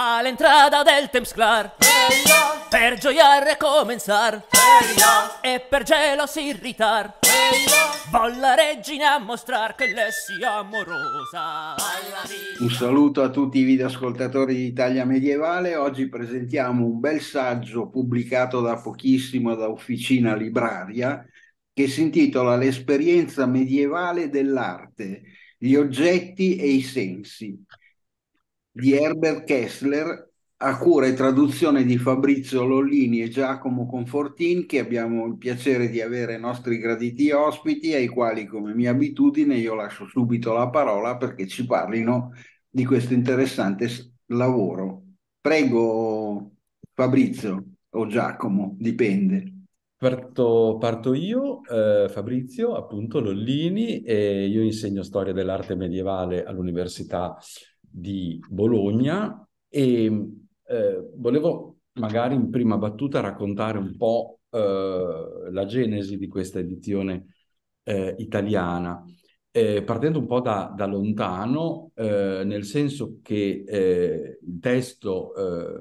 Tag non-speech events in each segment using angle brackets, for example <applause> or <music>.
All'entrada del temps clar Eia, Per gioia recomenzar eia, E per gelos irritar. Eia, Vol la regina a mostrar che le sia amorosa. Un saluto a tutti i videoascoltatori di Italia Medievale. Oggi presentiamo un bel saggio pubblicato da pochissimo da Officina Libraria che si intitola L'esperienza medievale dell'arte, gli oggetti e i sensi di Herbert Kessler a cura e traduzione di Fabrizio Lollini e Giacomo Confortin che abbiamo il piacere di avere nostri graditi ospiti ai quali come mia abitudine io lascio subito la parola perché ci parlino di questo interessante lavoro. Prego Fabrizio o Giacomo, dipende. Parto, parto io, eh, Fabrizio, appunto Lollini, e io insegno storia dell'arte medievale all'Università di Bologna e eh, volevo magari in prima battuta raccontare un po' eh, la genesi di questa edizione eh, italiana, eh, partendo un po' da, da lontano, eh, nel senso che eh, il testo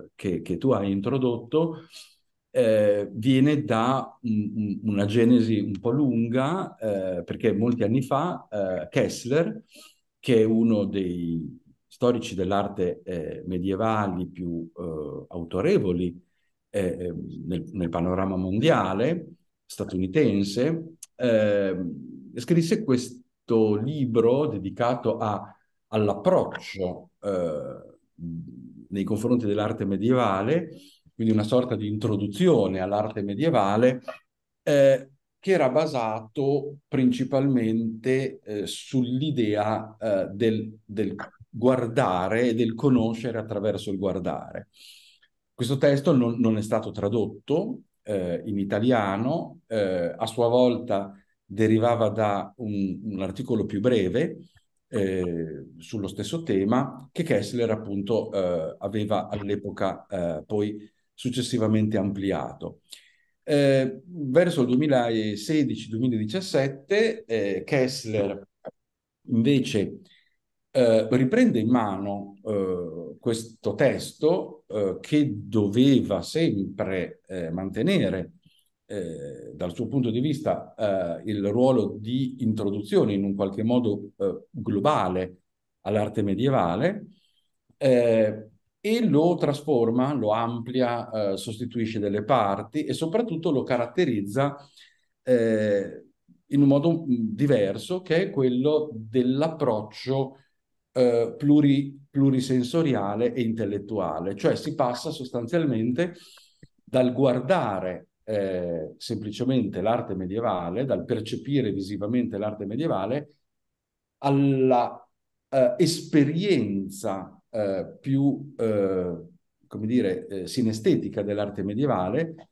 eh, che, che tu hai introdotto viene da un- un- una genesi un po' lunga, perché molti anni fa Kessler, che è uno dei storici dell'arte eh, medievali più eh, autorevoli eh, nel, nel panorama mondiale statunitense, eh, scrisse questo libro dedicato a- all'approccio eh, nei confronti dell'arte medievale, quindi una sorta di introduzione all'arte medievale, eh, che era basato principalmente eh, sull'idea del, del guardare e del conoscere attraverso il guardare. Questo testo non, non è stato tradotto eh, in italiano, eh, a sua volta derivava da un, un articolo più breve eh, sullo stesso tema che Kessler appunto eh, aveva all'epoca eh, poi successivamente ampliato. Eh, verso il 2016-2017 eh, Kessler invece eh, riprende in mano eh, questo testo eh, che doveva sempre eh, mantenere eh, dal suo punto di vista il ruolo di introduzione in un qualche modo globale all'arte medievale e lo trasforma, lo amplia, sostituisce delle parti e soprattutto lo caratterizza in un modo diverso che è quello dell'approccio eh, pluri- plurisensoriale e intellettuale, cioè si passa sostanzialmente dal guardare eh, semplicemente l'arte medievale, dal percepire visivamente l'arte medievale, alla eh, esperienza eh, più, eh, come dire, eh, sinestetica dell'arte medievale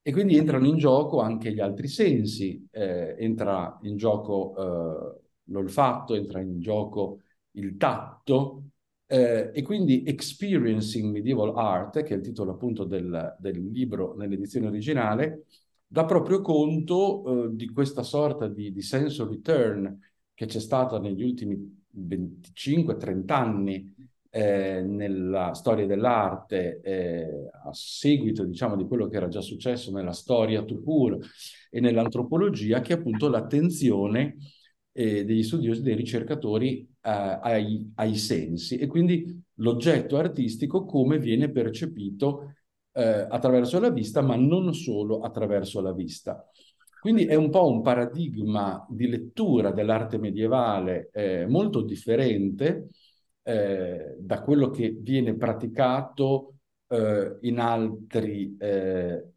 e quindi entrano in gioco anche gli altri sensi, eh, entra in gioco l'olfatto, entra in gioco il tatto, eh, e quindi Experiencing Medieval Art, che è il titolo appunto del, del libro nell'edizione originale, dà proprio conto eh, di questa sorta di, di sense of return che c'è stata negli ultimi 25-30 anni eh, nella storia dell'arte eh, a seguito, diciamo, di quello che era già successo nella storia tout court e nell'antropologia, che è appunto l'attenzione eh, degli studiosi, dei ricercatori eh, ai, ai sensi e quindi l'oggetto artistico come viene percepito eh, attraverso la vista, ma non solo attraverso la vista. Quindi è un po' un paradigma di lettura dell'arte medievale eh, molto differente eh, da quello che viene praticato eh, in altri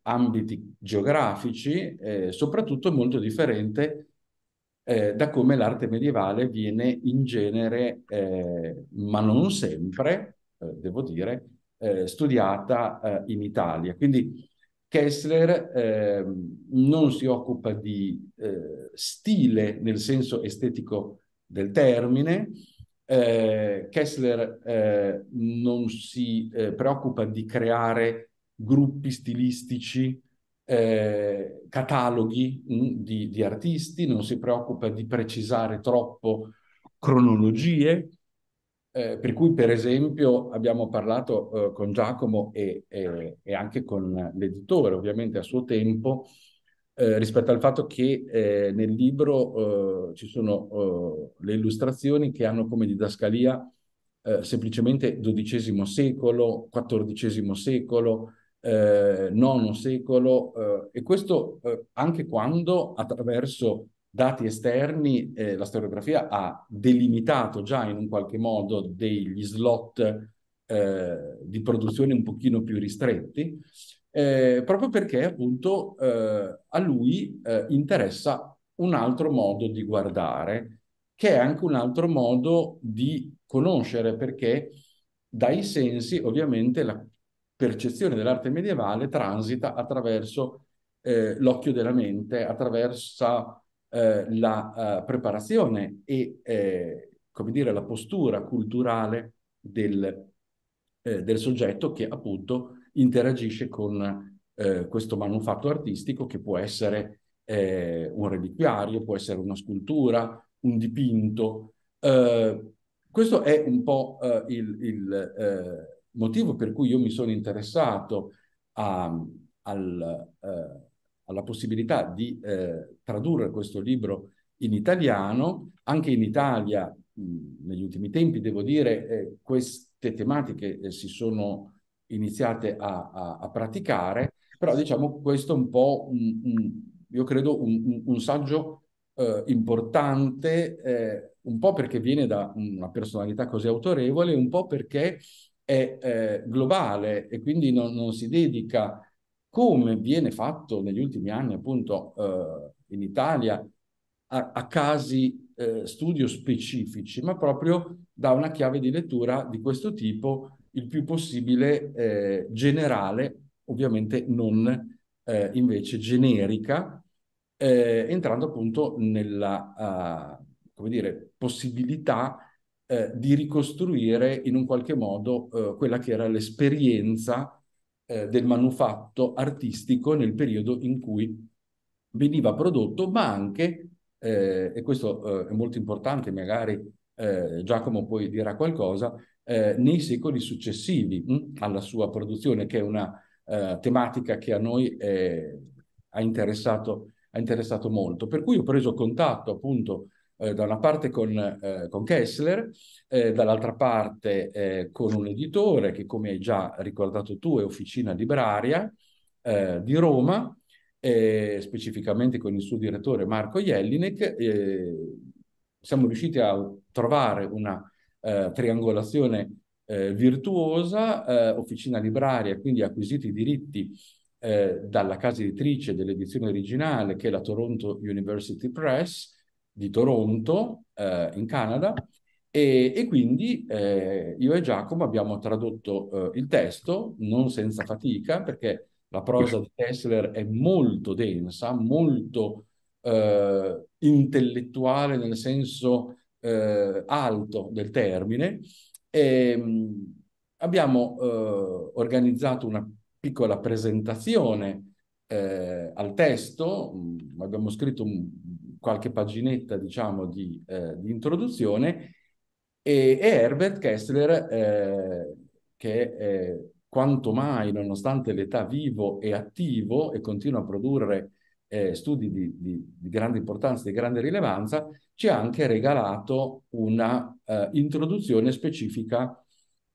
ambiti geografici, soprattutto molto differente eh, da come l'arte medievale viene in genere, eh, ma non sempre, eh, devo dire, eh, studiata eh, in Italia. Quindi Kessler ehm, non si occupa di eh, stile nel senso estetico del termine, Kessler non si preoccupa di creare gruppi stilistici, eh, cataloghi mh, di, di artisti, non si preoccupa di precisare troppo cronologie, eh, per cui, per esempio, abbiamo parlato eh, con Giacomo e, e, e, anche con l'editore, ovviamente a suo tempo, eh, rispetto al fatto che eh, nel libro eh, ci sono le illustrazioni che hanno come didascalia semplicemente XII secolo, XIV secolo, IX secolo, e questo anche quando attraverso dati esterni, eh, la storiografia ha delimitato già in un qualche modo degli slot eh, di produzione un pochino più ristretti, eh, proprio perché appunto eh, a lui eh, interessa un altro modo di guardare, che è anche un altro modo di conoscere, perché dai sensi ovviamente la percezione dell'arte medievale transita attraverso eh, l'occhio della mente, attraverso eh, la uh, preparazione e, eh, come dire, la postura culturale del, eh, del soggetto che appunto interagisce con eh, questo manufatto artistico che può essere un reliquiario, può essere una scultura, un dipinto. questo è un po' il, il motivo per cui io mi sono interessato a, al, alla possibilità di eh, tradurre questo libro in italiano. Anche in Italia, mh, negli ultimi tempi, devo dire, eh, queste tematiche eh, si sono iniziate a, a, a, praticare, però diciamo questo è un po', un, un, io credo, un, un saggio eh, importante, eh, un po' perché viene da una personalità così autorevole, un po' perché è eh, globale e quindi non, non si dedica come viene fatto negli ultimi anni appunto eh, in Italia a, a casi eh, studio specifici, ma proprio da una chiave di lettura di questo tipo il più possibile eh, generale, ovviamente non eh, invece generica, eh, entrando appunto nella uh, come dire, possibilità eh, di ricostruire in un qualche modo quella che era l'esperienza eh, del manufatto artistico nel periodo in cui veniva prodotto, ma anche, eh, e questo eh, è molto importante, magari eh, Giacomo poi dirà qualcosa, eh, nei secoli successivi mh, hm, alla sua produzione, che è una eh, tematica che a noi ha interessato, ha interessato molto. Per cui ho preso contatto appunto eh, da una parte con, eh, con Kessler, eh, dall'altra parte eh, con un editore che, come hai già ricordato tu, è Officina Libraria eh, di Roma, specificamente con il suo direttore Marco Jellinek. siamo riusciti a trovare una triangolazione virtuosa, Officina Libraria, quindi ha acquisito i diritti dalla casa editrice dell'edizione originale, che è la Toronto University Press, di Toronto, eh, in Canada, e, e quindi eh, io e Giacomo abbiamo tradotto eh, il testo, non senza fatica, perché la prosa di Kessler è molto densa, molto eh, intellettuale nel senso eh, alto del termine. E, mh, abbiamo eh, organizzato una piccola presentazione al testo, mh, abbiamo scritto un qualche paginetta, diciamo, di, eh, di introduzione, e, e, Herbert Kessler, eh, che è quanto mai, nonostante l'età vivo e attivo e continua a produrre eh, studi di, di, di, grande importanza, di grande rilevanza, ci ha anche regalato una uh, introduzione specifica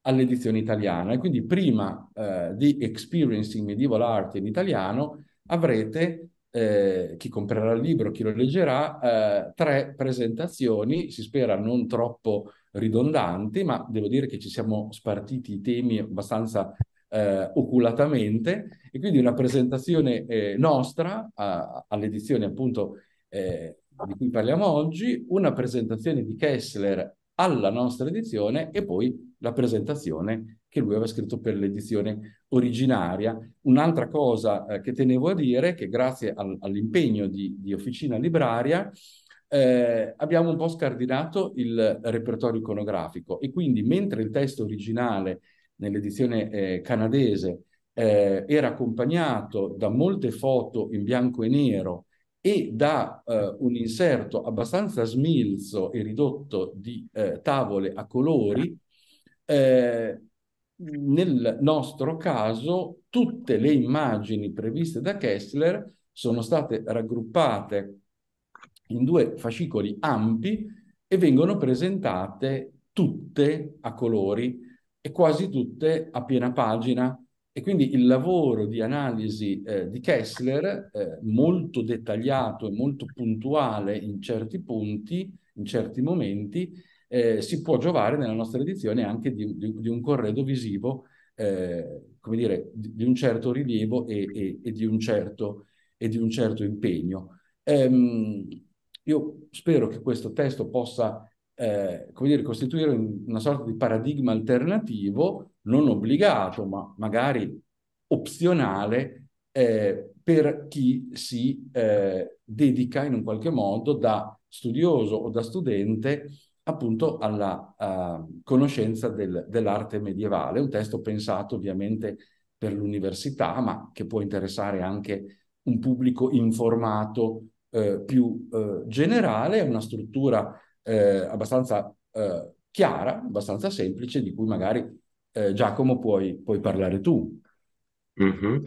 all'edizione italiana. E quindi prima uh, di Experiencing Medieval Art in italiano avrete eh, chi comprerà il libro, chi lo leggerà, eh, tre presentazioni, si spera non troppo ridondanti, ma devo dire che ci siamo spartiti i temi abbastanza eh, oculatamente. E quindi una presentazione eh, nostra all'edizione appunto eh, di cui parliamo oggi, una presentazione di Kessler alla nostra edizione e poi la presentazione che lui aveva scritto per l'edizione originaria. Un'altra cosa eh, che tenevo a dire è che grazie al, all'impegno di, di, Officina Libraria eh, abbiamo un po' scardinato il repertorio iconografico e quindi mentre il testo originale nell'edizione eh, canadese eh, era accompagnato da molte foto in bianco e nero e da eh, un inserto abbastanza smilzo e ridotto di eh, tavole a colori, Eh, nel nostro caso, tutte le immagini previste da Kessler sono state raggruppate in due fascicoli ampi e vengono presentate tutte a colori e quasi tutte a piena pagina. E quindi il lavoro di analisi eh, di Kessler, eh, molto dettagliato e molto puntuale in certi punti, in certi momenti, eh, si può giovare nella nostra edizione anche di, di, di un corredo visivo, eh, come dire, di, di, un certo rilievo e, e, e, di, un certo, e di un certo impegno. Ehm, io spero che questo testo possa eh, come dire, costituire una sorta di paradigma alternativo, non obbligato, ma magari opzionale, eh, per chi si eh, dedica in un qualche modo da studioso o da studente appunto alla uh, conoscenza del, dell'arte medievale, un testo pensato ovviamente per l'università, ma che può interessare anche un pubblico informato eh, più eh, generale, una struttura eh, abbastanza eh, chiara, abbastanza semplice, di cui magari eh, Giacomo puoi, puoi, parlare tu. Mm-hmm.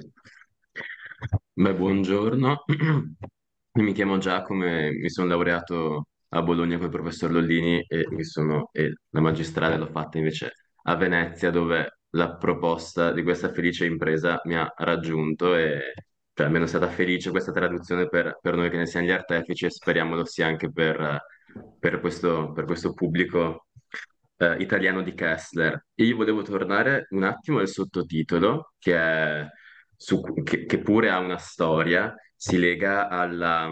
Beh, buongiorno, <clears throat> mi chiamo Giacomo e mi sono laureato a Bologna con il professor Lollini e, sono, e la magistrale l'ho fatta invece a Venezia dove la proposta di questa felice impresa mi ha raggiunto e cioè, almeno è stata felice questa traduzione per, per noi che ne siamo gli artefici e speriamo lo sia anche per, per, questo, per questo pubblico eh, italiano di Kessler. E io volevo tornare un attimo al sottotitolo che, è su, che, che pure ha una storia, si lega alla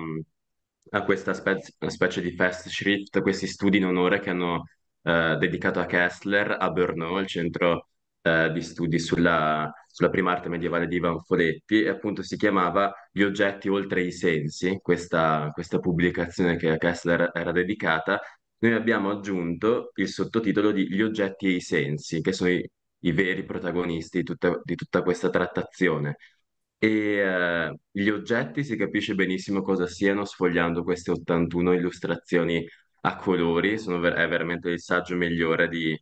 a questa specie, specie di Festschrift, questi studi in onore che hanno eh, dedicato a Kessler a Brno, il centro eh, di studi sulla, sulla, prima arte medievale di Ivan Foletti, e appunto si chiamava Gli oggetti oltre i sensi, questa, questa pubblicazione che a Kessler era dedicata. Noi abbiamo aggiunto il sottotitolo di Gli oggetti e i sensi, che sono i, i veri protagonisti di tutta, di tutta questa trattazione. E eh, gli oggetti si capisce benissimo cosa siano sfogliando queste 81 illustrazioni a colori, sono ver- è veramente il saggio migliore di-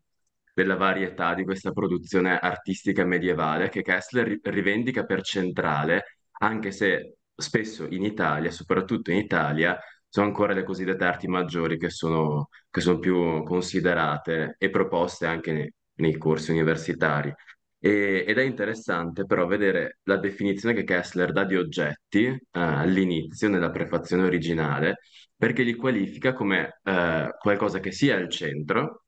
della varietà di questa produzione artistica medievale che Kessler ri- rivendica per centrale, anche se spesso in Italia, soprattutto in Italia, sono ancora le cosiddette arti maggiori che sono, che sono più considerate e proposte anche nei, nei corsi universitari. E- ed è interessante però vedere la definizione che Kessler dà di oggetti eh, all'inizio, nella prefazione originale, perché li qualifica come eh, qualcosa che sia al centro,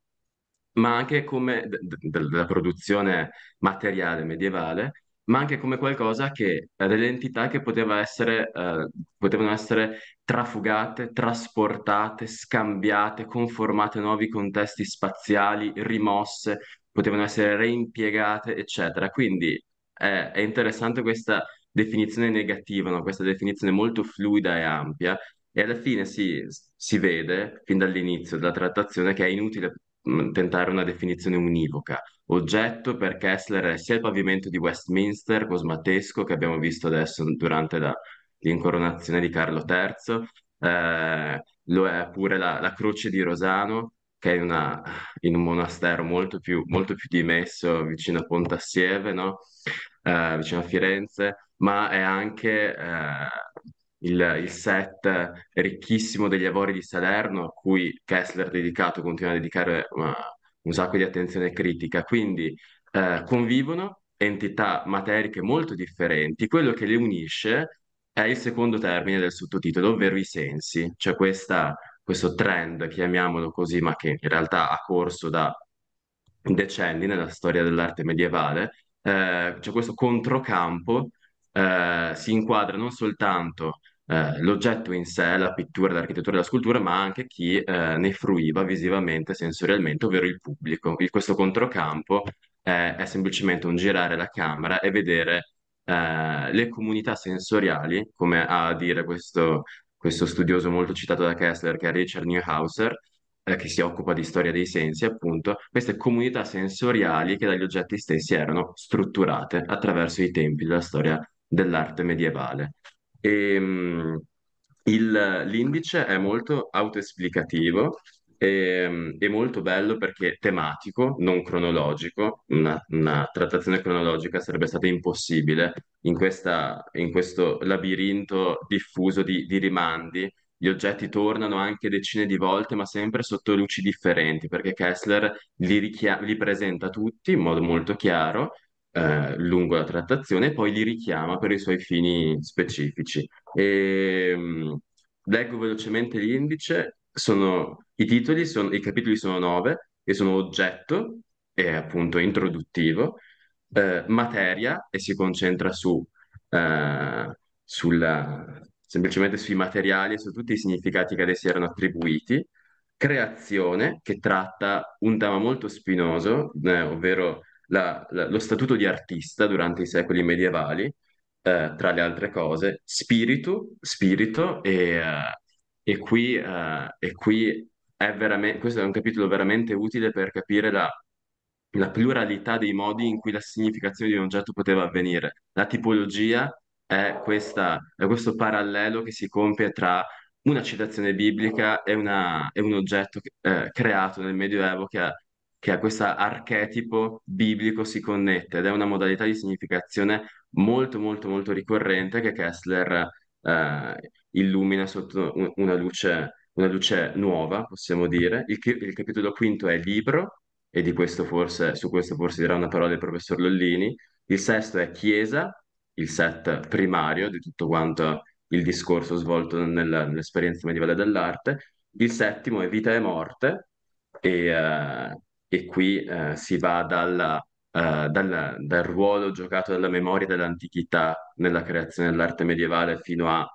ma anche come della produzione materiale medievale, ma anche come qualcosa che ha delle entità che poteva essere, eh, potevano essere trafugate, trasportate, scambiate, conformate a nuovi contesti spaziali, rimosse, potevano essere reimpiegate, eccetera. Quindi è, è interessante questa definizione negativa, no? Questa definizione molto fluida e ampia, e alla fine si, si vede, fin dall'inizio della trattazione, che è inutile mh, tentare una definizione univoca. Oggetto per Kessler è sia il pavimento di Westminster cosmatesco che abbiamo visto adesso durante la, l'incoronazione di Carlo III, eh, lo è pure la, la croce di Rosano, che è una, in un monastero molto più, molto più dimesso vicino a Pontassieve, no? eh, vicino a Firenze, ma è anche eh, il, il, set ricchissimo degli Avori di Salerno, a cui Kessler ha dedicato, continua a dedicare una, un sacco di attenzione critica. Quindi eh, convivono entità materiche molto differenti. Quello che le unisce è il secondo termine del sottotitolo, ovvero i sensi, cioè questa questo trend, chiamiamolo così, ma che in realtà ha corso da decenni nella storia dell'arte medievale, eh, c'è questo controcampo, eh, si inquadra non soltanto eh, l'oggetto in sé, la pittura, l'architettura e la scultura, ma anche chi eh, ne fruiva visivamente, sensorialmente, ovvero il pubblico. Il, questo controcampo è, è semplicemente un girare la camera e vedere eh, le comunità sensoriali, come a dire questo questo studioso molto citato da Kessler, che è Richard Neuhauser, eh, che si occupa di storia dei sensi, appunto, queste comunità sensoriali che dagli oggetti stessi erano strutturate attraverso i tempi della storia dell'arte medievale. E, mh, il, l'indice è molto autoesplicativo e, è molto bello perché tematico, non cronologico, una, una trattazione cronologica sarebbe stata impossibile in, questa, in questo labirinto diffuso di, di rimandi. Gli oggetti tornano anche decine di volte, ma sempre sotto luci differenti, perché Kessler li, richia- li presenta tutti in modo molto chiaro eh, lungo la trattazione e poi li richiama per i suoi fini specifici. E, mh, leggo velocemente l'indice, sono, i titoli, sono, i capitoli sono nove, e sono oggetto, e appunto introduttivo, eh, materia, e si concentra su, eh, sulla, semplicemente sui materiali e su tutti i significati che ad essi erano attribuiti, creazione, che tratta un tema molto spinoso, eh, ovvero la- la- lo statuto di artista durante i secoli medievali, eh, tra le altre cose, spiritu, spirito, e, eh, e qui, eh, e qui è veramente, questo è un capitolo veramente utile per capire la, la pluralità dei modi in cui la significazione di un oggetto poteva avvenire. La tipologia è, questa, è questo parallelo che si compie tra una citazione biblica e, una- e un oggetto eh, creato nel Medioevo che ha che a questo archetipo biblico si connette ed è una modalità di significazione molto molto molto ricorrente che Kessler eh, illumina sotto un- una luce, una luce nuova, possiamo dire. Il, il capitolo quinto è libro, e di questo forse, su questo forse dirà una parola il professor Lollini. Il sesto è chiesa, il set primario di tutto quanto il discorso svolto nella- nell'esperienza medievale dell'arte. Il settimo è vita e morte, e, eh, e qui eh, si va dalla, eh, dal, dal ruolo giocato dalla memoria dell'antichità nella creazione dell'arte medievale fino a-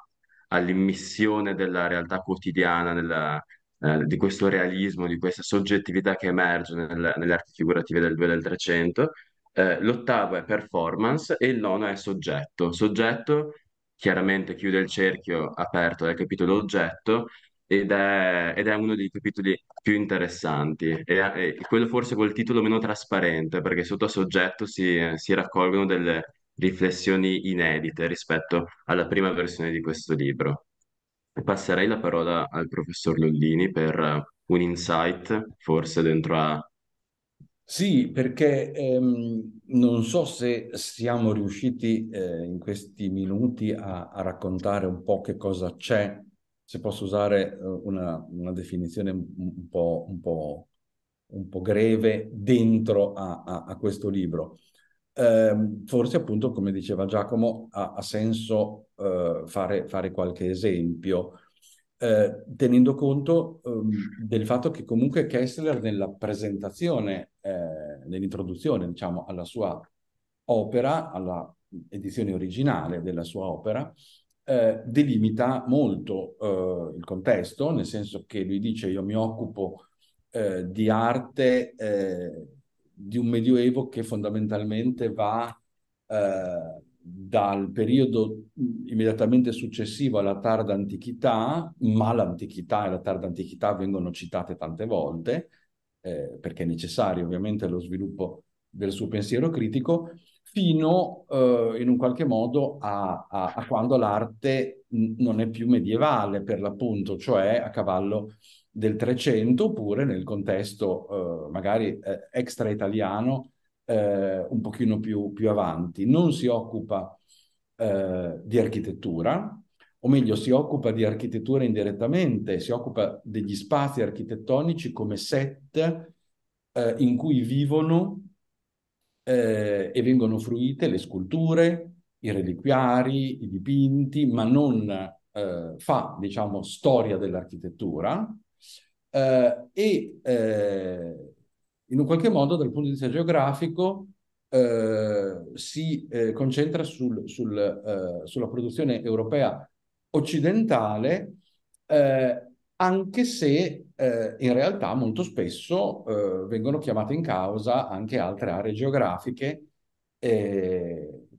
all'immissione della realtà quotidiana, nella- eh, di questo realismo, di questa soggettività che emerge nel- nelle arti figurative del 2 e del 300. Eh, l'ottavo è performance e il nono è soggetto. Soggetto chiaramente chiude il cerchio aperto del capitolo oggetto ed è, ed è uno dei capitoli più interessanti. E quello forse col titolo meno trasparente, perché sotto a soggetto si, si raccolgono delle riflessioni inedite rispetto alla prima versione di questo libro. Passerei la parola al professor Lollini per eh, un insight, forse dentro a... Sì, perché ehm, non so se siamo riusciti eh, in questi minuti a, a raccontare un po' che cosa c'è, se posso usare eh, una, una definizione un, po', un po', un po' greve, dentro a, a- a questo libro. Ehm, forse appunto, come diceva Giacomo, ha, ha senso eh, fare, fare qualche esempio. Eh, tenendo conto ehm, del fatto che comunque Kessler nella presentazione, eh, nell'introduzione, diciamo, alla sua opera, alla edizione originale della sua opera, eh, delimita molto eh, il contesto, nel senso che lui dice io mi occupo eh, di arte eh, di un medioevo che fondamentalmente va eh, dal periodo immediatamente successivo alla tarda antichità, ma l'antichità e la tarda antichità vengono citate tante volte, eh, perché è necessario ovviamente lo sviluppo del suo pensiero critico, fino eh, in un qualche modo a, a, a quando l'arte non è più medievale per l'appunto, cioè a cavallo del 300 oppure nel contesto eh, magari eh, extra italiano eh, un pochino più, più avanti. Non si occupa eh, di architettura, o meglio si occupa di architettura indirettamente, si occupa degli spazi architettonici come set eh, in cui vivono eh, e vengono fruite le sculture, i reliquiari, i dipinti, ma non fa, diciamo, storia dell'architettura eh, e eh, in un qualche modo dal punto di vista geografico eh, si eh, concentra sul, sul, eh, sulla produzione europea occidentale, eh, anche se eh, in realtà molto spesso eh, vengono chiamate in causa anche altre aree geografiche,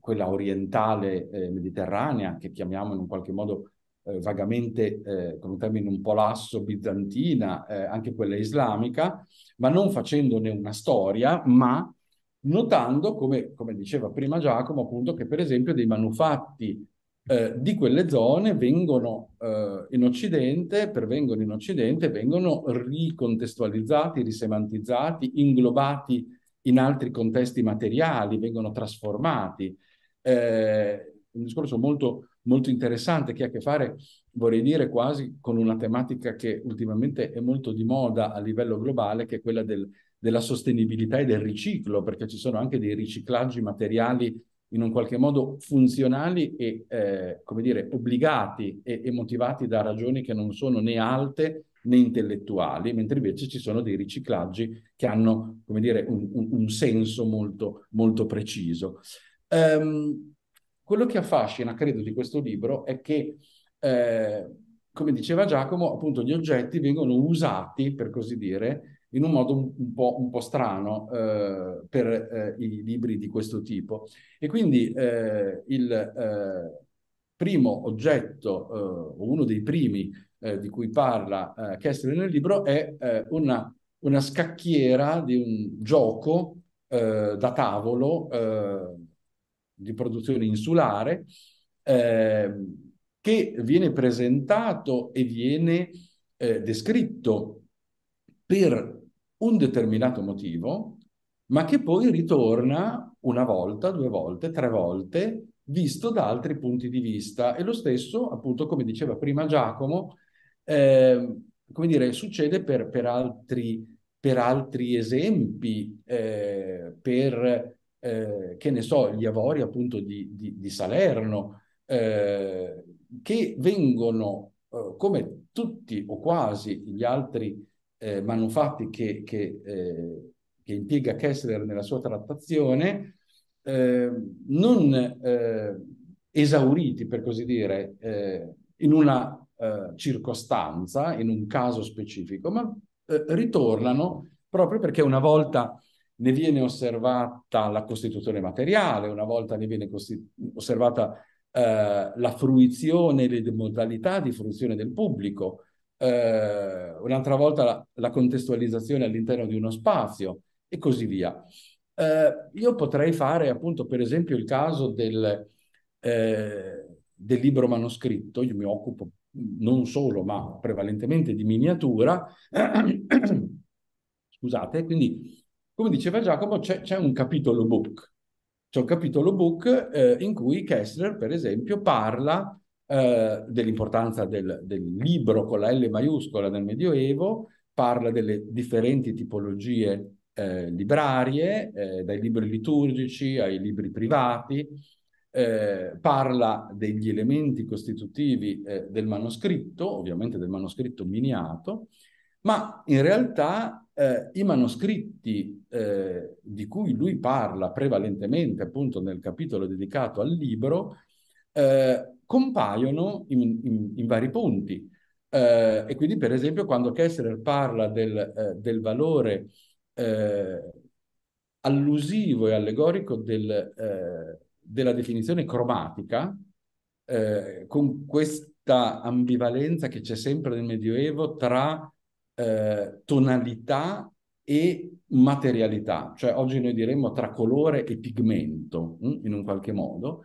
quella orientale mediterranea, che chiamiamo in un qualche modo vagamente eh, come termine un po' lasso bizantina, eh, anche quella islamica, ma non facendone una storia, ma notando, come, come diceva prima Giacomo, appunto, che per esempio dei manufatti eh, di quelle zone vengono eh, in Occidente, pervengono in Occidente, vengono ricontestualizzati, risemantizzati, inglobati in altri contesti materiali, vengono trasformati. Eh, un discorso molto, molto interessante che ha a che fare, vorrei dire, quasi con una tematica che ultimamente è molto di moda a livello globale, che è quella del, della sostenibilità e del riciclo, perché ci sono anche dei riciclaggi materiali in un qualche modo funzionali e, eh, come dire, obbligati e, e, motivati da ragioni che non sono né alte né intellettuali, mentre invece ci sono dei riciclaggi che hanno, come dire, un, un, un senso molto, molto preciso. Um, quello che affascina, credo, di questo libro è che, eh, come diceva Giacomo, appunto gli oggetti vengono usati, per così dire, in un modo un, po', un po', strano eh, per eh, i libri di questo tipo. E quindi eh, il eh, primo oggetto, eh, o uno dei primi di cui parla Kessler nel libro, è una, una, scacchiera di un gioco da tavolo di produzione insulare che viene presentato e viene descritto per un determinato motivo, ma che poi ritorna una volta, due volte, tre volte, visto da altri punti di vista. E lo stesso, appunto, come diceva prima Giacomo, eh, come dire, succede per, per, altri, per altri, esempi, eh, per, eh, che ne so, gli avori appunto di, di, di Salerno, eh, che vengono, eh, come tutti o quasi gli altri eh, manufatti che, che, eh, che, impiega Kessler nella sua trattazione, non esauriti, per così dire, in una circostanza, in un caso specifico, ma ritornano proprio perché una volta ne viene osservata la costituzione materiale, una volta ne viene osservata la fruizione, le modalità di fruizione del pubblico, eh, un'altra volta la, la, contestualizzazione all'interno di uno spazio e così via. Eh, io potrei fare appunto per esempio il caso del, eh, del libro manoscritto, io mi occupo non solo ma prevalentemente di miniatura, <clears throat> scusate, quindi come diceva Giacomo c'è un capitolo book, c'è un capitolo book eh, in cui Kessler per esempio parla eh, dell'importanza del, del, libro con la L maiuscola nel Medioevo, parla delle differenti tipologie eh, librarie, eh, dai libri liturgici ai libri privati, eh, parla degli elementi costitutivi eh, del manoscritto, ovviamente del manoscritto miniato, ma in realtà eh, i manoscritti eh, di cui lui parla prevalentemente appunto nel capitolo dedicato al libro eh, compaiono in, in, in vari punti. Eh, e quindi, per esempio, quando Kessler parla del, eh, del valore eh, allusivo e allegorico del, della definizione cromatica, con questa ambivalenza che c'è sempre nel Medioevo tra eh, tonalità e materialità, cioè oggi noi diremmo tra colore e pigmento, mh, hm, in un qualche modo,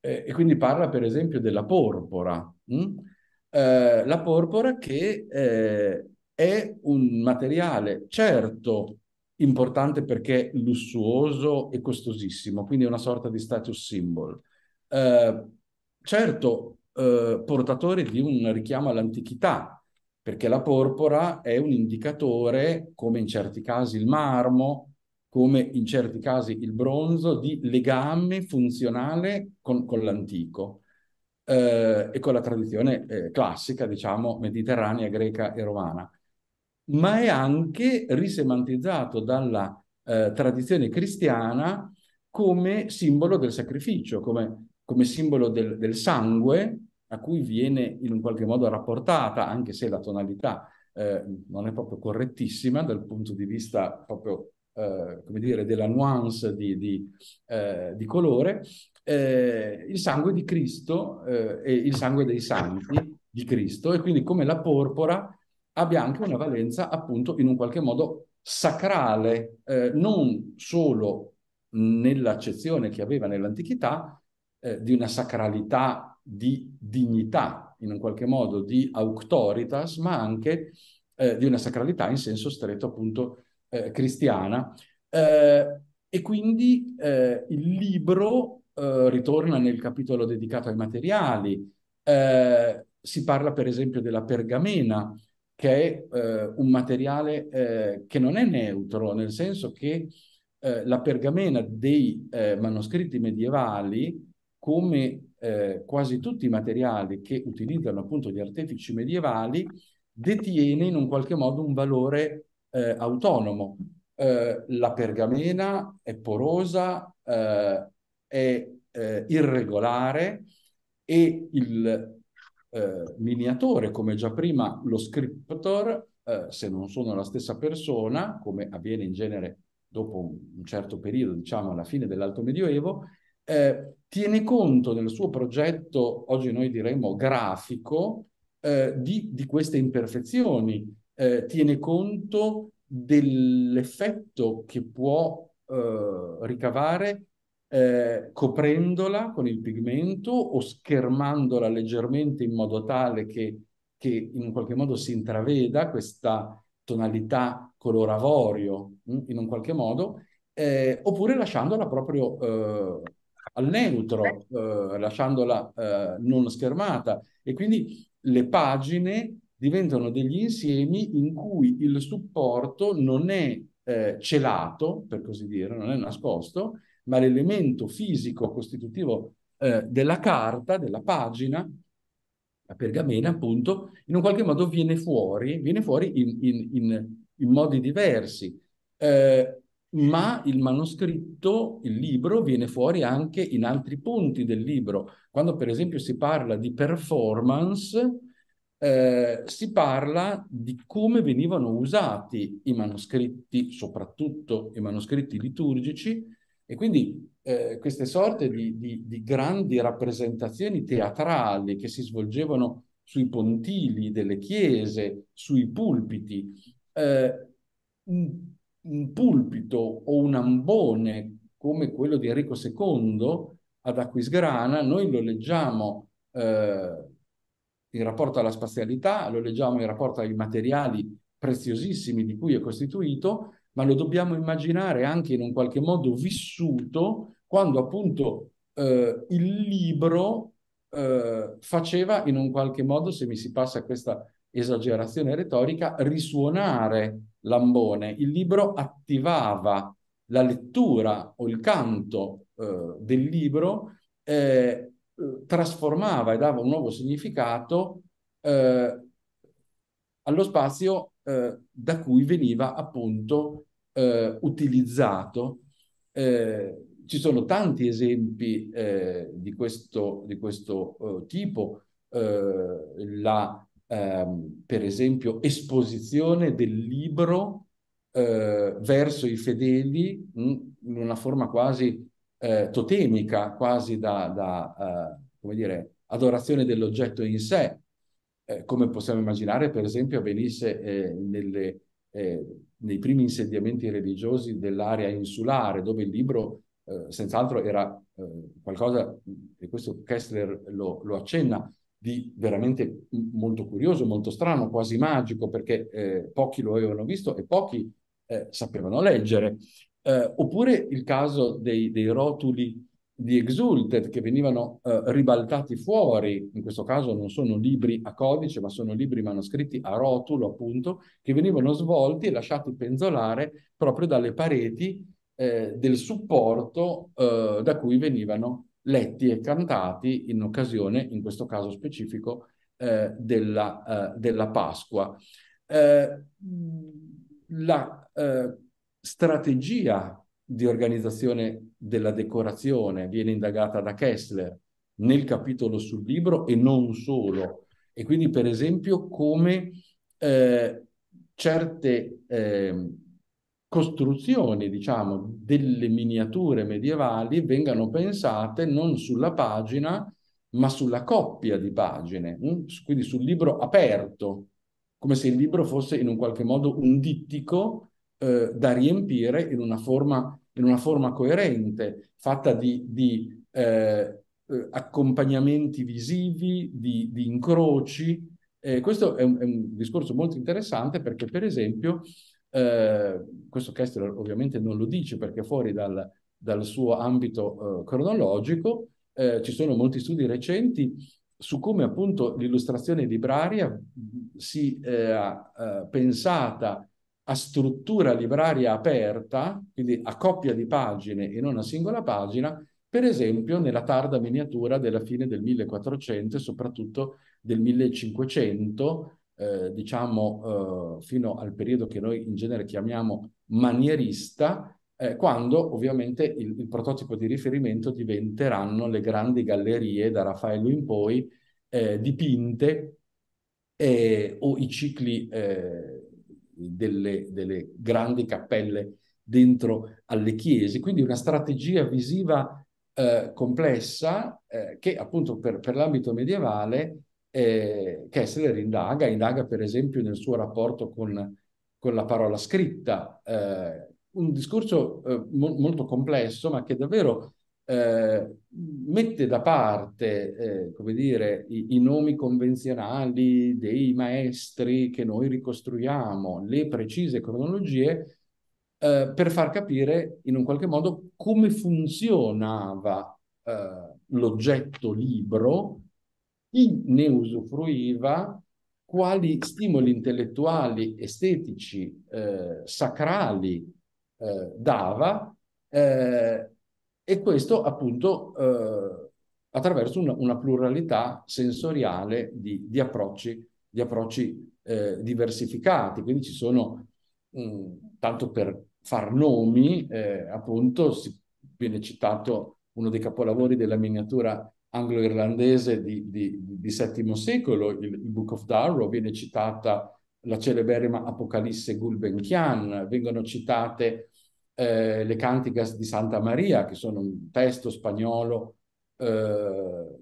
eh, e quindi parla per esempio della porpora. Hm? Eh, la porpora che eh, è un materiale certo importante perché lussuoso e costosissimo, quindi è una sorta di status symbol. Eh, certo eh, portatore di un richiamo all'antichità, perché la porpora è un indicatore, come in certi casi il marmo, come in certi casi il bronzo, di legame funzionale con, con l'antico eh, e con la tradizione eh, classica, diciamo, mediterranea, greca e romana. Ma è anche risemantizzato dalla eh, tradizione cristiana come simbolo del sacrificio, come, come simbolo del, del, sangue a cui viene in un qualche modo rapportata, anche se la tonalità eh, non è proprio correttissima dal punto di vista proprio eh, come dire, della nuance di, di, eh, di colore, eh, il sangue di Cristo eh, e il sangue dei santi di Cristo. E quindi come la porpora abbia anche una valenza appunto in un qualche modo sacrale, eh, non solo nell'accezione che aveva nell'antichità di una sacralità di dignità, in un qualche modo di auctoritas, ma anche eh, di una sacralità in senso stretto appunto eh, cristiana. Eh, e quindi eh, il libro eh, ritorna nel capitolo dedicato ai materiali, si parla per esempio della pergamena, che è eh, un materiale eh, che non è neutro, nel senso che eh, la pergamena dei eh, manoscritti medievali, come eh, quasi tutti i materiali che utilizzano appunto gli artefici medievali, detiene in un qualche modo un valore eh, autonomo. la pergamena è porosa, è irregolare e il eh, miniatore, come già prima lo scriptor, eh, se non sono la stessa persona, come avviene in genere dopo un certo periodo, diciamo alla fine dell'Alto Medioevo, eh, tiene conto nel suo progetto, oggi noi diremmo grafico, eh, di, di, queste imperfezioni, eh, tiene conto dell'effetto che può eh, ricavare eh, coprendola con il pigmento o schermandola leggermente in modo tale che, che in qualche modo si intraveda questa tonalità color avorio, mm, in un qualche modo, eh, oppure lasciandola proprio eh, al neutro, eh, lasciandola eh, non schermata. E quindi le pagine diventano degli insiemi in cui il supporto non è eh, celato, per così dire, non è nascosto, ma l'elemento fisico costitutivo eh, della carta, della pagina, la pergamena appunto, in un qualche modo viene fuori, viene fuori in, in, in, in modi diversi. Eh, ma il manoscritto, il libro, viene fuori anche in altri punti del libro. Quando per esempio si parla di performance, eh, si parla di come venivano usati i manoscritti, soprattutto i manoscritti liturgici, e quindi eh, queste sorte di, di, di, grandi rappresentazioni teatrali che si svolgevano sui pontili delle chiese, sui pulpiti, eh, un, pulpito o un ambone come quello di Enrico II ad Aquisgrana, noi lo leggiamo eh, in rapporto alla spazialità, lo leggiamo in rapporto ai materiali preziosissimi di cui è costituito, ma lo dobbiamo immaginare anche in un qualche modo vissuto quando appunto eh, il libro eh, faceva in un qualche modo, se mi si passa questa esagerazione retorica, risuonare l'ambone. Il libro attivava la lettura o il canto eh, del libro, eh, trasformava e dava un nuovo significato eh, allo spazio eh, da cui veniva appunto eh, utilizzato. Eh, ci sono tanti esempi di questo, di questo tipo, la ehm, per esempio esposizione del libro uh, verso i fedeli mh, in una forma quasi totemica, quasi da, da come dire, adorazione dell'oggetto in sé, eh, come possiamo immaginare, per esempio, avvenisse eh, nelle, eh, nei primi insediamenti religiosi dell'area insulare, dove il libro eh, senz'altro era eh, qualcosa, e questo Kessler lo, lo, accenna, di veramente molto curioso, molto strano, quasi magico, perché eh, pochi lo avevano visto e pochi sapevano leggere. oppure il caso dei, dei rotuli di Exulted che venivano eh, ribaltati fuori, in questo caso non sono libri a codice, ma sono libri manoscritti a rotulo, appunto, che venivano svolti e lasciati penzolare proprio dalle pareti eh, del supporto eh, da cui venivano letti e cantati in occasione, in questo caso specifico, eh, della, eh, della, Pasqua. Eh, la strategia di organizzazione della decorazione viene indagata da Kessler nel capitolo sul libro e non solo. E quindi, per esempio, come eh, certe eh, costruzioni, diciamo, delle miniature medievali vengano pensate non sulla pagina, ma sulla coppia di pagine, hm? quindi sul libro aperto, come se il libro fosse in un qualche modo un dittico eh, da riempire in una forma, in una forma coerente, fatta di, di eh, eh, accompagnamenti visivi, di, di incroci. Eh, questo è un, è un, discorso molto interessante perché, per esempio, eh, questo Kessler ovviamente non lo dice perché fuori dal, dal suo ambito eh, cronologico, eh, ci sono molti studi recenti su come appunto l'illustrazione libraria si è pensata a struttura libraria aperta, quindi a coppia di pagine e non a singola pagina, per esempio nella tarda miniatura della fine del 1400 e soprattutto del 1500, eh, diciamo eh, fino al periodo che noi in genere chiamiamo manierista, eh, quando ovviamente il, il, prototipo di riferimento diventeranno le grandi gallerie da Raffaello in poi eh, dipinte eh, o i cicli delle, delle grandi cappelle dentro alle chiese, quindi una strategia visiva eh, complessa eh, che appunto per, per l'ambito medievale eh, Kessler indaga, indaga per esempio nel suo rapporto con, con la parola scritta, eh, un discorso eh, mo molto complesso ma che davvero eh, mette da parte, eh, come dire, i, i, nomi convenzionali dei maestri che noi ricostruiamo, le precise cronologie, eh, per far capire in un qualche modo come funzionava l'oggetto libro, chi ne usufruiva, quali stimoli intellettuali, estetici, eh, sacrali eh, dava eh, e questo appunto eh, attraverso una, una, pluralità sensoriale di, di approcci, di approcci eh, diversificati. Quindi ci sono, mh, mm, tanto per far nomi, eh, appunto si, viene citato uno dei capolavori della miniatura anglo-irlandese di, di, di VII secolo, il, il, Book of Darrow, viene citata la celeberrima Apocalisse Gulbenkian, vengono citate eh, le Cantigas di Santa Maria, che sono un testo spagnolo eh,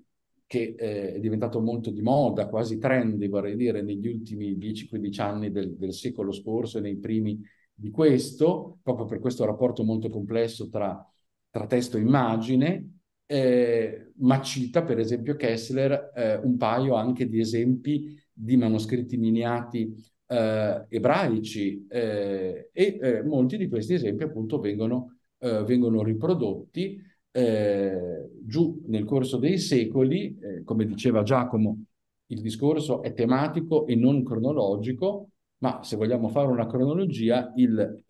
che eh, è diventato molto di moda, quasi trendy, vorrei dire, negli ultimi 10-15 anni del, del, secolo scorso e nei primi di questo, proprio per questo rapporto molto complesso tra, tra testo e immagine, eh, ma cita per esempio Kessler eh, un paio anche di esempi di manoscritti miniati eh, ebraici eh, e eh, molti di questi esempi appunto vengono, eh, vengono riprodotti giù nel corso dei secoli, come diceva Giacomo, il discorso è tematico e non cronologico, ma se vogliamo fare una cronologia, il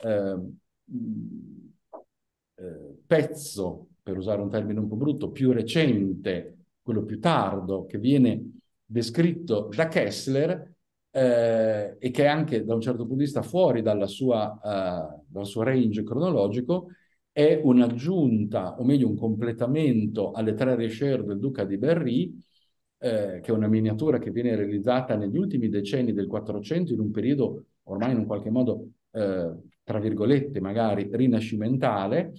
pezzo, per usare un termine un po' brutto, più recente, quello più tardo, che viene descritto da Kessler, eh, e che è anche da un certo punto di vista fuori sua, uh, dal suo range cronologico, è un'aggiunta, o meglio un completamento alle tre recherche del Duca di Berry, eh, che è una miniatura che viene realizzata negli ultimi decenni del 400 in un periodo ormai in un qualche modo, eh, tra virgolette, magari rinascimentale,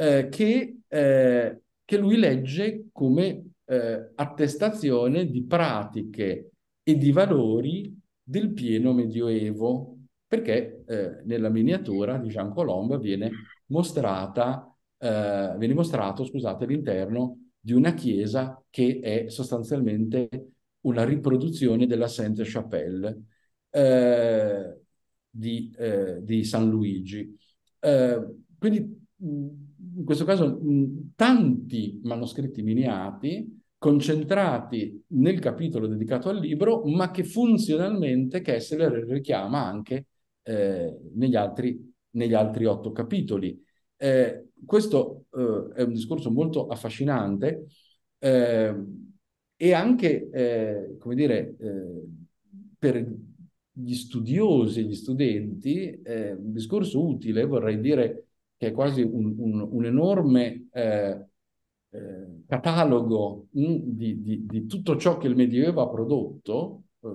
eh, che, eh, che, lui legge come eh, attestazione di pratiche e di valori del pieno medioevo, perché eh, nella miniatura di Jean Colombe viene mostrata, eh, viene mostrato, scusate, l'interno di una chiesa che è sostanzialmente una riproduzione della Sainte-Chapelle eh, di, eh, di, San Luigi. Eh, quindi in questo caso tanti manoscritti miniati concentrati nel capitolo dedicato al libro, ma che funzionalmente Kessler richiama anche eh, negli, altri, negli, altri, otto capitoli. Eh, questo eh, è un discorso molto affascinante eh, e anche, eh, come dire, eh, per gli studiosi e gli studenti, un discorso utile, vorrei dire che è quasi un, un, un enorme eh, catalogo mh, mm, di, di, di, tutto ciò che il Medioevo ha prodotto, eh,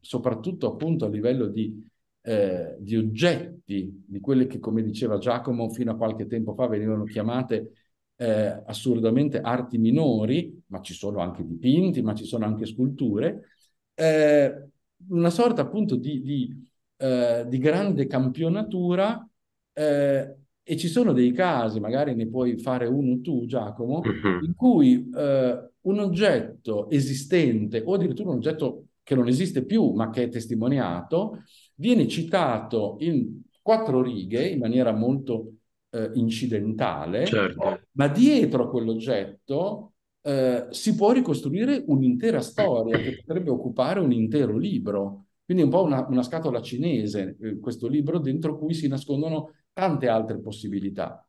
soprattutto appunto a livello di, eh, di, oggetti, di quelle che, come diceva Giacomo, fino a qualche tempo fa venivano chiamate eh, assurdamente arti minori, ma ci sono anche dipinti, ma ci sono anche sculture, eh, una sorta appunto di, di, eh, di grande campionatura E ci sono dei casi, magari ne puoi fare uno tu, Giacomo, Mhm. in cui eh, un oggetto esistente o addirittura un oggetto che non esiste più ma che è testimoniato, viene citato in quattro righe in maniera molto eh, incidentale, Certo. ma dietro a quell'oggetto eh, si può ricostruire un'intera storia che potrebbe occupare un intero libro. Quindi è un po' una, una scatola cinese, eh, questo libro dentro cui si nascondono tante altre possibilità.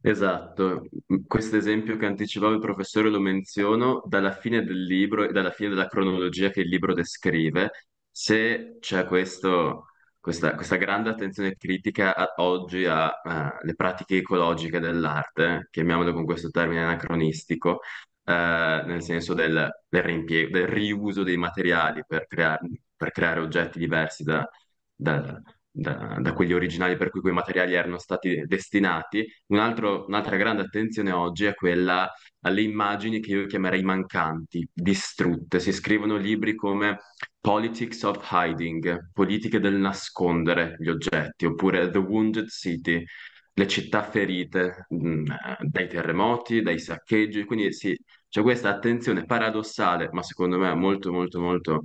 Esatto, questo esempio che anticipava il professore lo menziono dalla fine del libro e dalla fine della cronologia che il libro descrive, se c'è questo, questa, questa grande attenzione critica a- oggi alle pratiche ecologiche dell'arte, chiamiamolo con questo termine anacronistico, eh, nel senso del, del del riuso dei materiali per creare, per creare oggetti diversi da, da- da- da quelli originali per cui quei materiali erano stati destinati. Un altro- un'altra grande attenzione oggi è quella alle immagini che io chiamerei mancanti, distrutte. Si scrivono libri come Politics of Hiding, politiche del nascondere gli oggetti, oppure The Wounded City, le città ferite mh, dai terremoti, dai saccheggi. Quindi sì, c'è questa attenzione paradossale, ma secondo me molto, molto, molto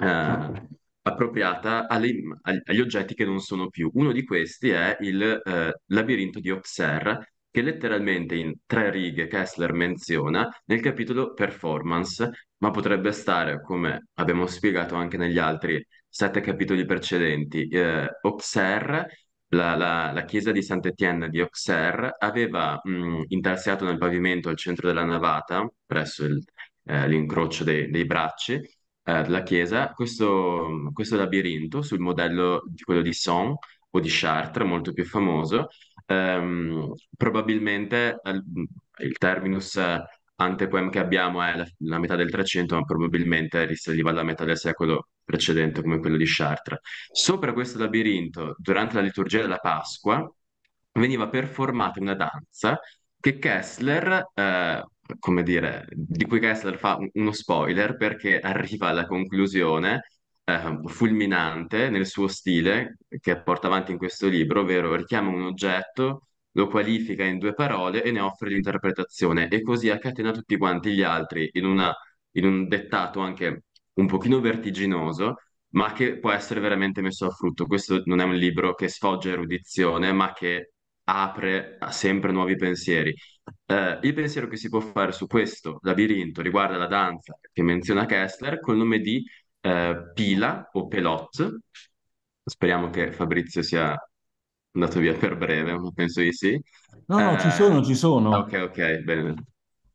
eh, appropriata alle- ag- agli oggetti che non sono più. Uno di questi è il eh, labirinto di Auxerre, che letteralmente in tre righe Kessler menziona nel capitolo performance, ma potrebbe stare, come abbiamo spiegato anche negli altri sette capitoli precedenti. Eh, Auxerre, la, la- la chiesa di Saint-Étienne di Auxerre, aveva mh, intarsiato nel pavimento al centro della navata, presso il- eh, l'incrocio dei dei bracci, eh, della chiesa questo, questo labirinto sul modello di quello di Song o di Chartres, molto più famoso. Ehm, probabilmente il terminus antequem che abbiamo è la, la metà del 300, ma probabilmente risaliva alla metà del secolo precedente, come quello di Chartres. Sopra questo labirinto, durante la liturgia della Pasqua, veniva performata una danza che Kessler, eh, come dire, di cui Kessler fa un- uno spoiler perché arriva alla conclusione eh, fulminante nel suo stile che porta avanti in questo libro, ovvero richiama un oggetto, lo qualifica in due parole e ne offre l'interpretazione e così accatena tutti quanti gli altri in una- in un dettato anche un pochino vertiginoso ma che può essere veramente messo a frutto. Questo non è un libro che sfoggia erudizione, ma che apre sempre nuovi pensieri. Eh, il pensiero che si può fare su questo labirinto riguarda la danza che menziona Kessler col nome di eh, Pila o Pelot. Speriamo che Fabrizio sia andato via per breve, ma penso di sì. No, no, ci Eh, sono, ci sono. ok, ok, bene.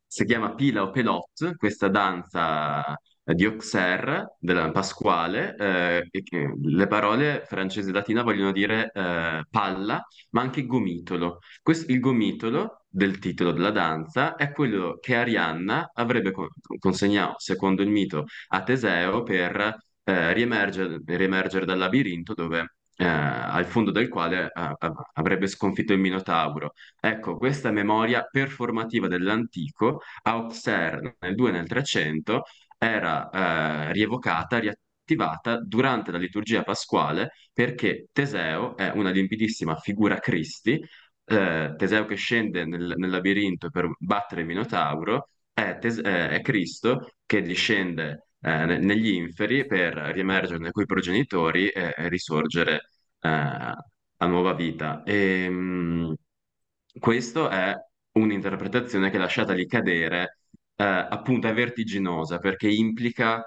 Si chiama Pila o Pelot, questa danza eh, di Auxerre, della Pasquale, eh, che le parole francesi e latina vogliono dire eh, palla, ma anche gomitolo. Questo- il gomitolo del titolo della danza è quello che Arianna avrebbe con- consegnato, secondo il mito, a Teseo per eh, riemergere, riemergere dal labirinto dove, eh, al fondo del quale eh, av- avrebbe sconfitto il Minotauro. Ecco, questa memoria performativa dell'antico a Auxerre nel 2 e nel 300 era eh, rievocata, riattivata durante la liturgia pasquale perché Teseo è una limpidissima figura Christi, eh, Teseo che scende nel, nel labirinto per battere il Minotauro, è, eh, è Cristo che discende eh, ne- negli inferi per riemergere nei cui progenitori e, e risorgere eh, a nuova vita. E, mh, questo è un'interpretazione che lasciatali cadere, appunto è vertiginosa perché implica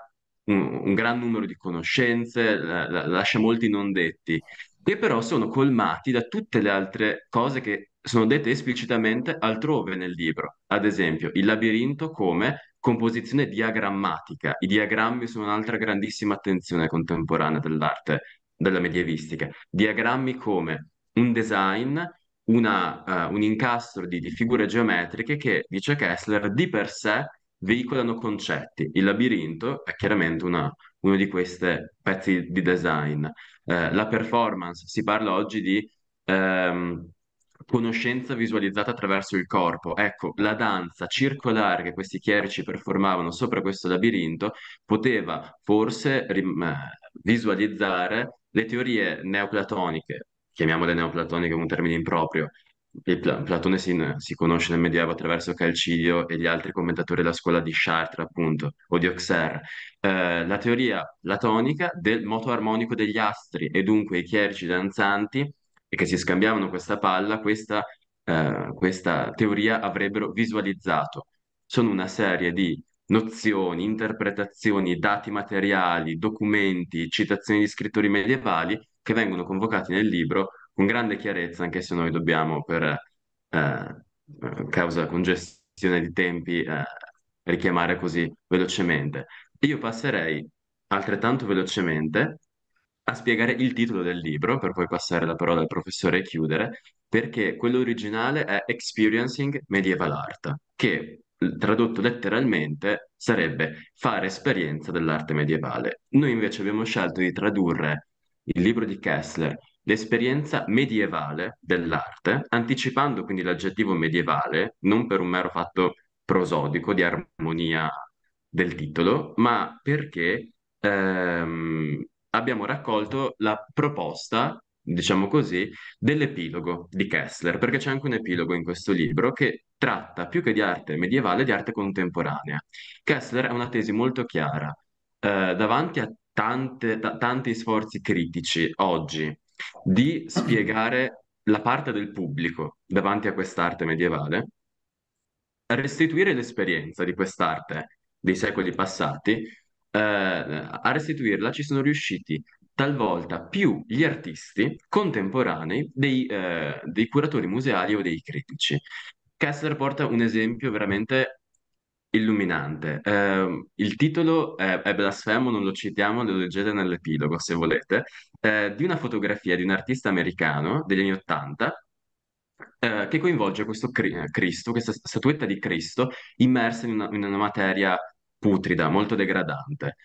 un, un gran numero di conoscenze, la- la- lascia molti non detti, che però sono colmati da tutte le altre cose che sono dette esplicitamente altrove nel libro. Ad esempio, il labirinto come composizione diagrammatica. I diagrammi sono un'altra grandissima attenzione contemporanea dell'arte, della medievistica. Diagrammi come un design una, eh, un incastro di, di figure geometriche che, dice Kessler, di per sé veicolano concetti. Il labirinto è chiaramente una- uno di questi pezzi di design. Eh, la performance, si parla oggi di ehm, conoscenza visualizzata attraverso il corpo. Ecco, la danza circolare che questi chierici performavano sopra questo labirinto poteva forse rim- eh, visualizzare le teorie neoplatoniche chiamiamole neoplatoniche un termine improprio, Platone si, si conosce nel Medioevo attraverso Calcidio e gli altri commentatori della scuola di Chartres, appunto, o di Auxerre. Eh, la teoria platonica del moto armonico degli astri e dunque i chierici danzanti e che si scambiavano questa palla, questa, eh, questa teoria avrebbero visualizzato. Sono una serie di nozioni, interpretazioni, dati materiali, documenti, citazioni di scrittori medievali che vengono convocati nel libro con grande chiarezza, anche se noi dobbiamo per eh, causa congestione di tempi eh, richiamare così velocemente. Io passerei altrettanto velocemente a spiegare il titolo del libro, per poi passare la parola al professore e chiudere, perché quello originale è Experiencing Medieval Art, che tradotto letteralmente sarebbe fare esperienza dell'arte medievale. Noi invece abbiamo scelto di tradurre il libro di Kessler, l'esperienza medievale dell'arte, anticipando quindi l'aggettivo medievale, non per un mero fatto prosodico di armonia del titolo, ma perché ehm, abbiamo raccolto la proposta, diciamo così, dell'epilogo di Kessler, perché c'è anche un epilogo in questo libro che tratta più che di arte medievale, di arte contemporanea. Kessler ha una tesi molto chiara. Eh, davanti a tante, t- tanti sforzi critici oggi di spiegare la parte del pubblico davanti a quest'arte medievale, restituire l'esperienza di quest'arte dei secoli passati, eh, a restituirla ci sono riusciti talvolta più gli artisti contemporanei dei, eh, dei curatori museali o dei critici. Kessler porta un esempio veramente illuminante. Eh, il titolo è, è blasfemo, non lo citiamo, lo leggete nell'epilogo se volete, eh, di una fotografia di un artista americano degli anni Ottanta eh, che coinvolge questo Cri- Cristo, questa statuetta di Cristo immersa in una, in una materia putrida, molto degradante.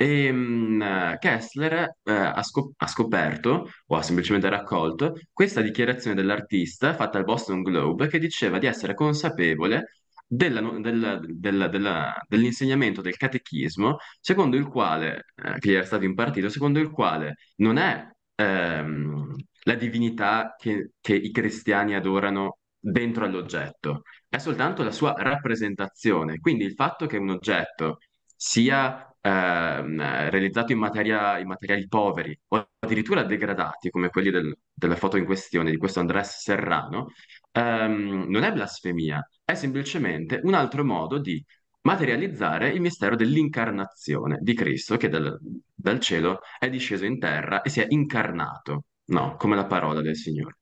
E mh, Kessler eh, ha, scop- ha scoperto, o ha semplicemente raccolto, questa dichiarazione dell'artista fatta al Boston Globe che diceva di essere consapevole della- del- del- della- dell'insegnamento del catechismo, secondo il quale, eh, che gli era stato impartito, secondo il quale non è ehm, la divinità che, che i cristiani adorano dentro all'oggetto, è soltanto la sua rappresentazione. Quindi il fatto che un oggetto sia ehm, realizzato in, materia- in materiali poveri o addirittura degradati, come quelli del- della foto in questione di questo Andrés Serrano, ehm, non è blasfemia, è semplicemente un altro modo di materializzare il mistero dell'incarnazione di Cristo che dal, dal cielo è disceso in terra e si è incarnato, no, come la parola del Signore.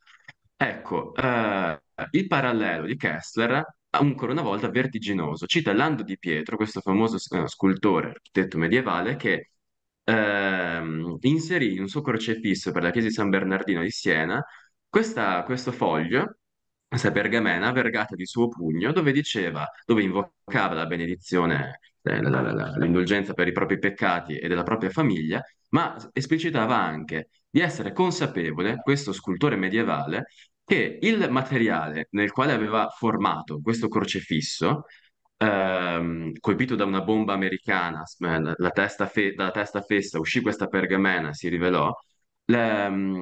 Ecco, eh, il parallelo di Kessler, ancora una volta vertiginoso, cita Lando di Pietro, questo famoso eh, scultore, architetto medievale, che ehm, inserì in un suo crocefisso per la chiesa di San Bernardino di Siena questa- questo foglio, questa pergamena vergata di suo pugno, dove diceva, dove invocava la benedizione, eh, l'indulgenza per i propri peccati e della propria famiglia, ma esplicitava anche di essere consapevole, questo scultore medievale, che il materiale nel quale aveva formato questo crocefisso, ehm, colpito da una bomba americana, eh, la, testa fe- dalla testa fessa uscì questa pergamena, si rivelò, l-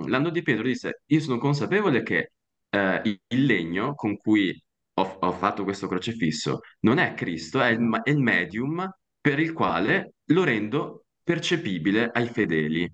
Lando Di Pietro disse, io sono consapevole che eh, il legno con cui ho, ho fatto questo crocefisso non è Cristo, è il, è il medium per il quale lo rendo percepibile ai fedeli.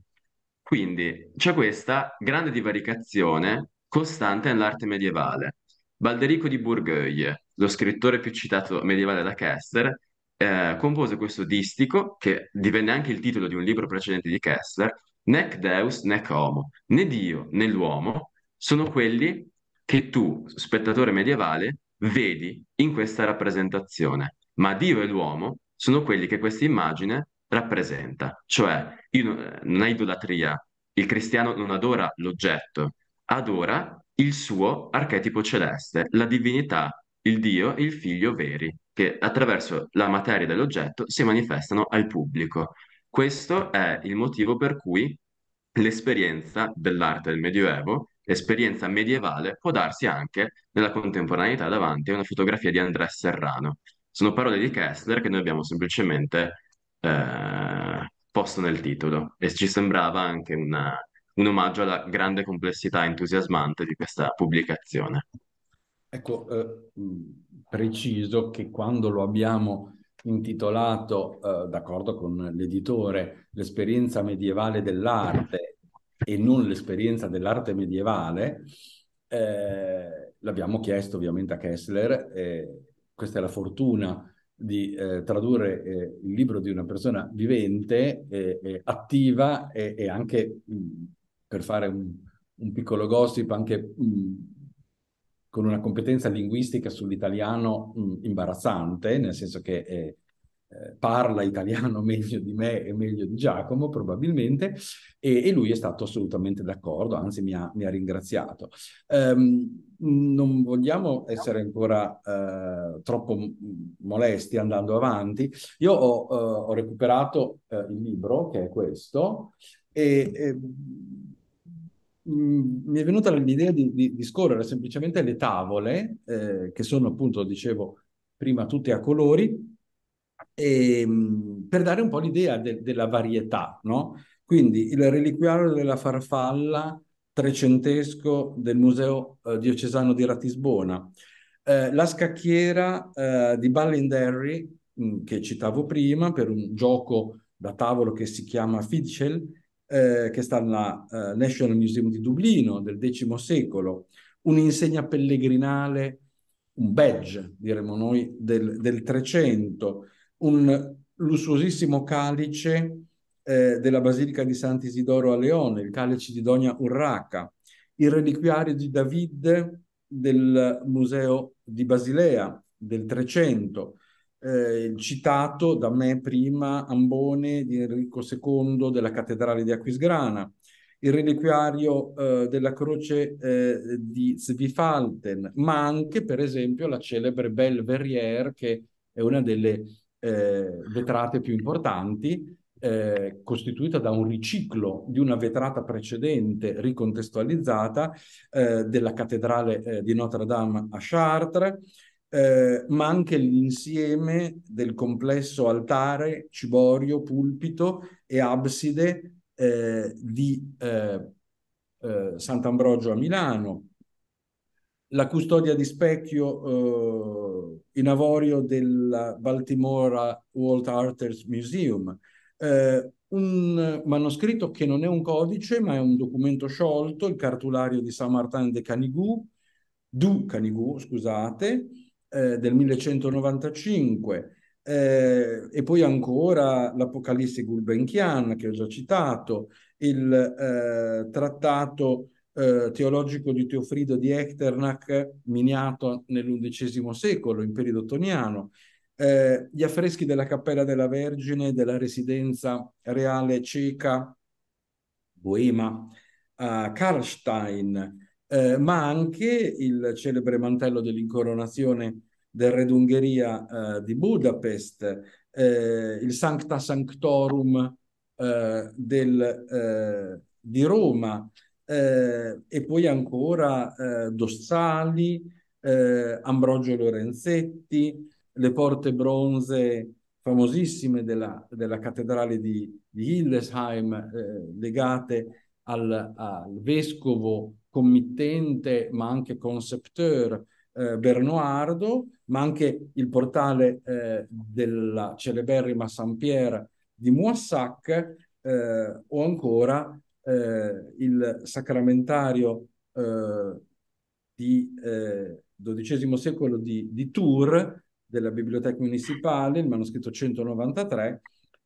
Quindi c'è questa grande divaricazione costante nell'arte medievale. Balderico di Bourgueil, lo scrittore più citato medievale da Kessler, eh, compose questo distico, che divenne anche il titolo di un libro precedente di Kessler, Nec Deus nec Homo, né Dio né l'uomo sono quelli che tu, spettatore medievale, vedi in questa rappresentazione, ma Dio e l'uomo sono quelli che questa immagine rappresenta, cioè io non non è idolatria, il cristiano non adora l'oggetto, adora il suo archetipo celeste, la divinità, il Dio e il Figlio veri, che attraverso la materia dell'oggetto si manifestano al pubblico. Questo è il motivo per cui l'esperienza dell'arte del Medioevo, l'esperienza medievale, può darsi anche nella contemporaneità davanti a una fotografia di Andrés Serrano. Sono parole di Kessler che noi abbiamo semplicemente eh, posto nel titolo e ci sembrava anche una- un omaggio alla grande complessità entusiasmante di questa pubblicazione. Ecco, eh, preciso che quando lo abbiamo intitolato, eh, d'accordo con l'editore, l'esperienza medievale dell'arte e non l'esperienza dell'arte medievale, eh, l'abbiamo chiesto ovviamente a Kessler, eh, questa è la fortuna di eh, tradurre eh, il libro di una persona vivente, eh, attiva e, anche mh, per fare un, un, piccolo gossip, anche mh, con una competenza linguistica sull'italiano mh, imbarazzante, nel senso che eh, eh, parla italiano <laughs> meglio di me e meglio di Giacomo probabilmente, e, e lui è stato assolutamente d'accordo, anzi mi ha, mi ha ringraziato. Um, non vogliamo essere ancora uh, troppo molesti andando avanti. Io ho, uh, ho recuperato uh, il libro, che è questo, e... e mi è venuta l'idea di, di, di, scorrere semplicemente le tavole, eh, che sono appunto, dicevo, prima tutte a colori, e, ehm, per dare un po' l'idea de, della varietà, no? Quindi il reliquiario della farfalla trecentesco del Museo eh, Diocesano di Ratisbona, eh, la scacchiera eh, di Ballinderry, mh, mm, che citavo prima, per un gioco da tavolo che si chiama Fidchel, eh, che sta alla uh, National Museum di Dublino del X secolo, un'insegna pellegrinale, un badge, diremmo noi, del, del 300, un lussuosissimo calice eh, della Basilica di Sant'Isidoro a Leone, il calice di Dogna Urraca, il reliquiario di David del Museo di Basilea del 300, eh, citato da me prima Ambone di Enrico II della cattedrale di Aquisgrana, il reliquiario eh, della croce eh, di Zwifalten, ma anche per esempio la celebre Belle Verrière che è una delle eh, vetrate più importanti, eh, costituita da un riciclo di una vetrata precedente ricontestualizzata eh, della cattedrale eh, di Notre Dame a Chartres, eh, ma anche l'insieme del complesso altare, ciborio, pulpito e abside eh, di Sant'Ambrogio a Milano, la custodia di specchio eh, in avorio del Baltimore Walt Arthurs Museum, eh, un manoscritto che non è un codice ma è un documento sciolto, il cartulario di Saint-Martin de Canigou, du Canigou, scusate, eh, del 1195, eh, e poi ancora l'Apocalisse Gulbenkian che ho già citato, il eh, trattato eh, teologico di Teofrido di Echternach, miniato nell'undicesimo secolo, in periodo ottoniano, eh, gli affreschi della Cappella della Vergine della residenza reale ceca Boema a Karlstein, eh, ma anche il celebre mantello dell'incoronazione del re d'Ungheria eh, di Budapest, eh, il Sancta Sanctorum eh, del, eh, di Roma, eh, e poi ancora eh, Dossali, eh, Ambrogio Lorenzetti, le porte bronze famosissime della, della cattedrale di, di Hildesheim eh, legate al, al, vescovo committente ma anche concepteur eh, Bernoardo, ma anche il portale eh, della celeberrima Saint-Pierre di Moissac o ancora eh, il sacramentario eh, di eh, XII secolo di, di Tours, della biblioteca municipale, il manoscritto 193,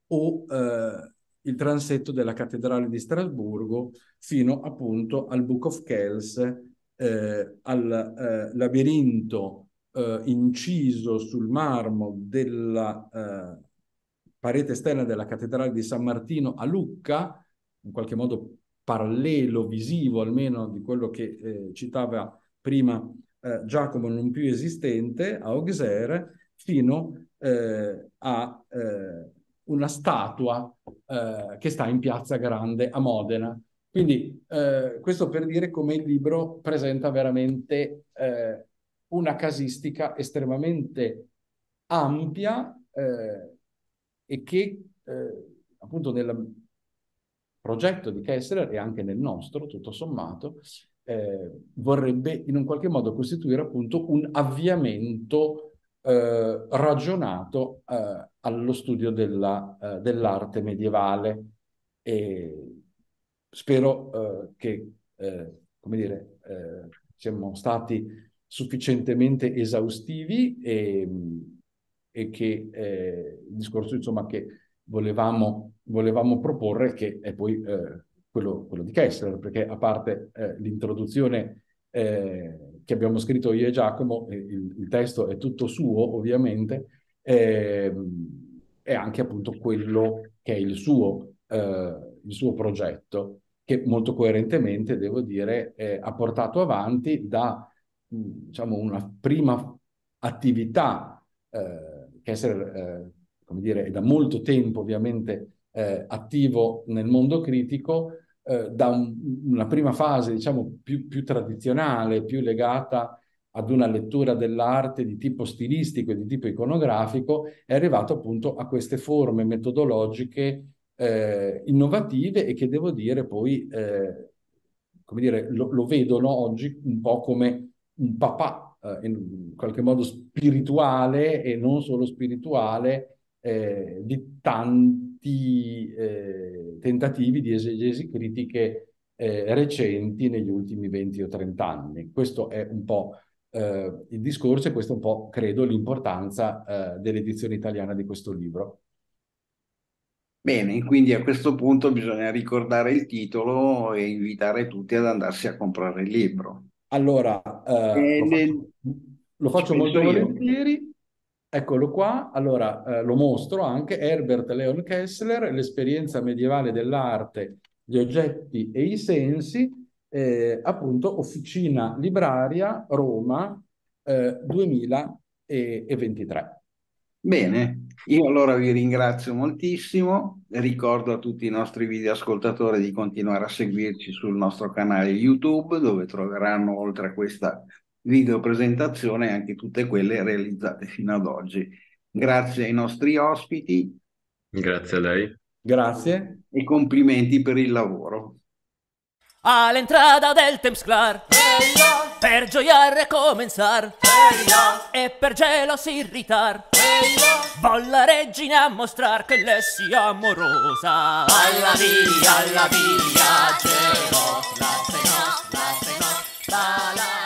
o eh, il transetto della cattedrale di Strasburgo fino appunto al Book of Kells, eh, al eh, labirinto eh, inciso sul marmo della eh, parete esterna della cattedrale di San Martino a Lucca, in qualche modo parallelo, visivo almeno di quello che eh, citava prima eh, Giacomo non più esistente, a Auxerre, fino eh, a eh, una statua eh, che sta in Piazza Grande a Modena. Quindi eh, questo per dire come il libro presenta veramente una casistica estremamente ampia e che appunto nella progetto di Kessler e anche nel nostro, tutto sommato, eh, vorrebbe in un qualche modo costituire appunto un avviamento eh, ragionato eh, allo studio della, eh, dell'arte medievale. E spero eh, che, eh, come dire, siamo stati sufficientemente esaustivi e, e che il discorso insomma che volevamo, volevamo proporre che è poi quello, quello, di Kessler, perché a parte eh, l'introduzione eh, che abbiamo scritto io e Giacomo, il, il testo è tutto suo ovviamente, eh, è anche appunto quello che è il suo, eh, il suo progetto, che molto coerentemente, devo dire, ha portato avanti da diciamo, una prima attività eh, Kessler, eh, come dire, è da molto tempo ovviamente attivo nel mondo critico, eh, da un, una prima fase, diciamo, più, più, tradizionale, più legata ad una lettura dell'arte di tipo stilistico e di tipo iconografico, è arrivato appunto a queste forme metodologiche eh, innovative e che devo dire poi, eh, come dire, lo, lo, vedono oggi un po' come un papà, eh, in qualche modo spirituale e non solo spirituale, eh, di tanti questi eh, tentativi di esegesi critiche eh, recenti negli ultimi 20 o 30 anni. Questo è un po' eh, il discorso e questo è un po', credo, l'importanza eh, dell'edizione italiana di questo libro. Bene, quindi a questo punto bisogna ricordare il titolo e invitare tutti ad andarsi a comprare il libro. Allora, eh, lo faccio, lo faccio molto volentieri. Eccolo qua, allora eh, lo mostro anche, Herbert Leon Kessler, l'esperienza medievale dell'arte, gli oggetti e i sensi, eh, appunto Officina Libraria, Roma, eh, 2023. Bene, io allora vi ringrazio moltissimo, ricordo a tutti i nostri videoascoltatori di continuare a seguirci sul nostro canale YouTube dove troveranno oltre a questa videopresentazione e anche tutte quelle realizzate fino ad oggi. Grazie ai nostri ospiti. Grazie a lei. Grazie. E complimenti per il lavoro. All'entrata del Temsklar Eia. Per gioiar e comenzar Eia. E per gelosi irritar Eia. Volla regina a mostrar che le sia amorosa Alla via, alla via, gelos, la tenos, la tenos, la la